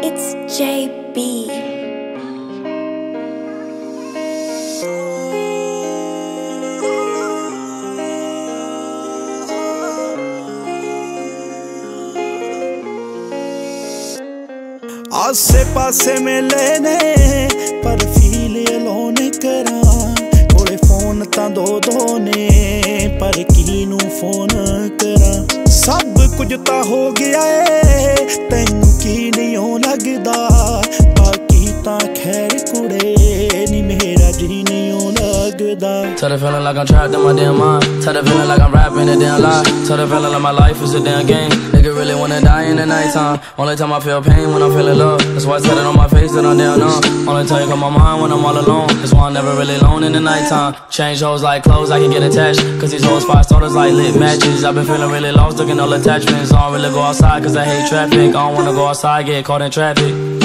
it's JB. ਆਸੇ ਪਾਸੇ ਮਿਲੇ ਨੇ ਪਰ ਫੀਲ ਅਲੋਨ ਕਰਾਂ ਕੋਲੇ ਫੋਨ ਤਾਂ ਦੋ ਦੋ ਨੇ ਪਰ ਕੀ ਨੂੰ ਫੋਨ ਕਰਾਂ ਸਭ ਕੁਝ ਤਾਂ ਹੋ ਗਿਆ ਏ ਤਾਂ ਖੈਰ ਕੁੜੇ ਨੀ ਮੇਰਾ ਜੀ ਨਹੀਂ ਲੱਗਦਾ Tell the feeling like I'm trapped in my damn mind. Tell the feeling like I'm rapping a damn lie. Tell the feeling like my life is a damn game. Nigga really wanna die in the nighttime. Only time I feel pain when I'm feeling love. That's why I tell it on my face that I'm down numb. Only time you come my mind when I'm all alone. That's why I'm never really alone in the nighttime. Change hoes like clothes, I can get attached. Cause these hoes five starters like lit matches. I've been feeling really lost, looking all attachments. I don't really go outside cause I hate traffic. I don't wanna go outside, get caught in traffic.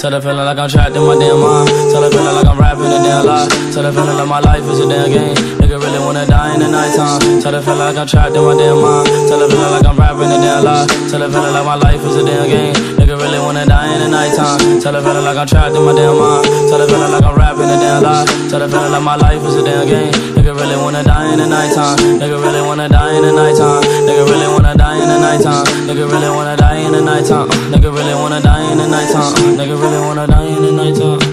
Tell the feeling like I'm trapped in my damn mind. Tell the feeling like I'm rapping a damn lie. Tell the feeling like my life is a damn game. Nigga really wanna die in the nighttime. Tell the feeling like I'm trapped in my damn mind. Tell the feeling like I'm rapping a damn lie. Tell the feeling like my life is a damn game. Nigga really wanna die in the nighttime. Tell the feeling like I'm trapped in my damn mind. Tell the feeling like I'm rapping a damn lie. Tell the feeling like my life is a damn game. Really wanna die in the nighttime. Nigga really wanna die in the nighttime. Nigga really wanna die in the nighttime. Nigga really wanna die in the nighttime. Nigga really wanna die in the nighttime. Nigga really wanna die in the nighttime.